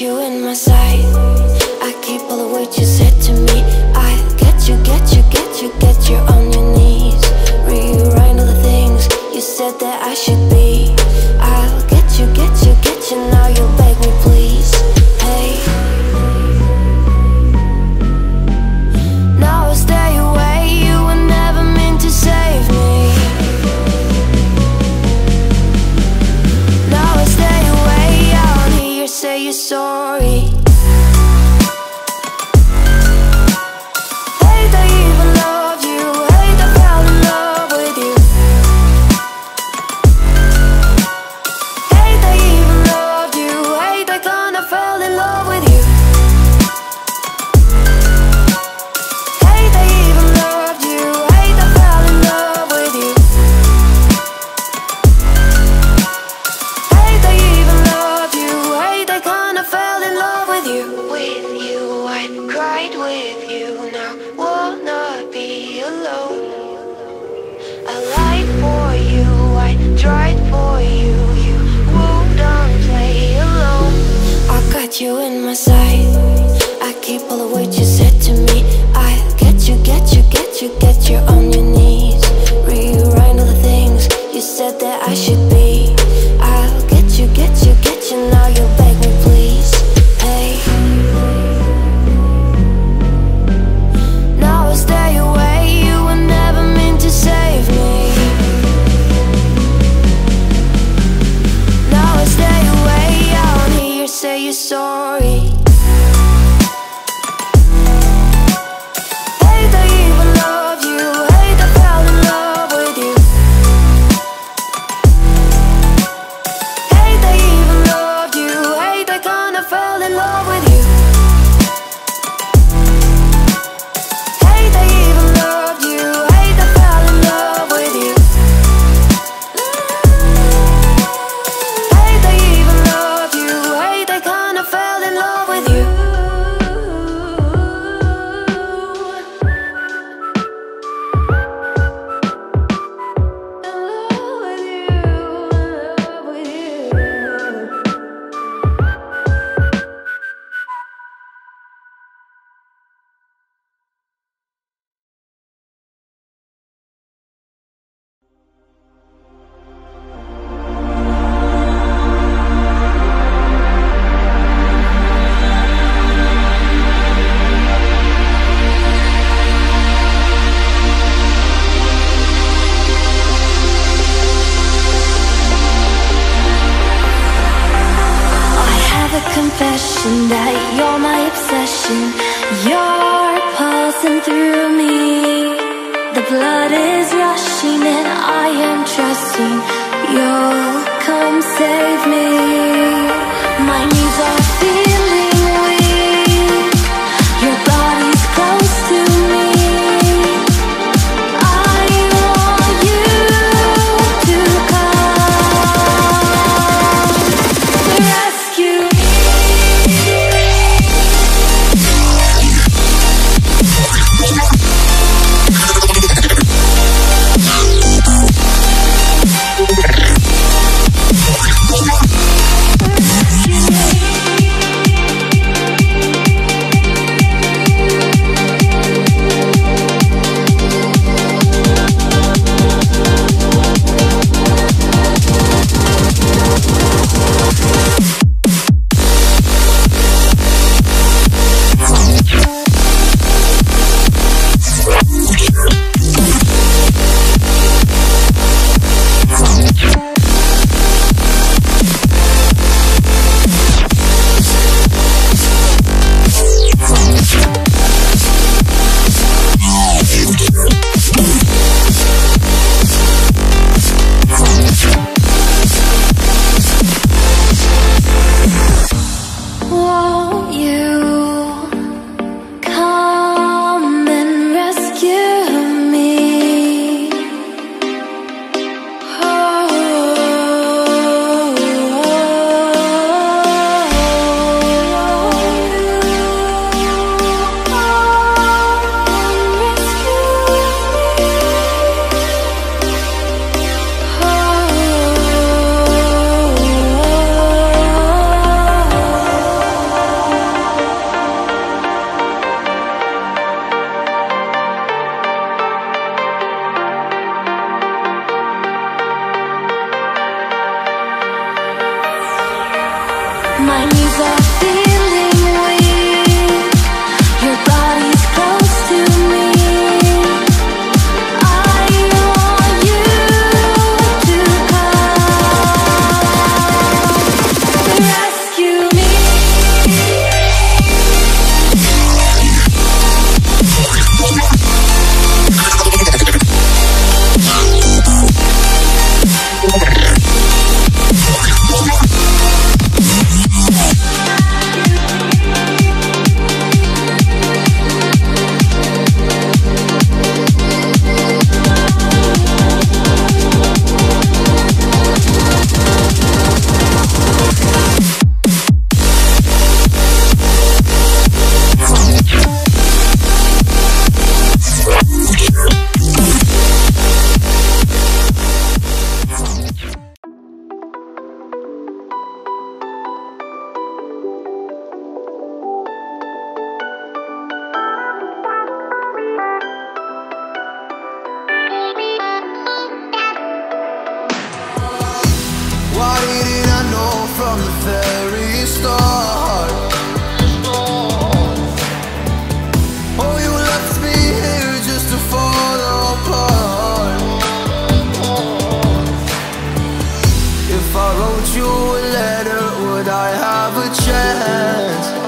you in my sight. I keep all the words you said to me. I get you, get you. with you now will not be alone. I lied for you, I tried for you, you won't play alone. I got you in that you're my obsession. You're pulsing through me. The blood is rushing and I am trusting you'll come save me. My knees are If I wrote you a letter, would I have a chance?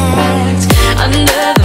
under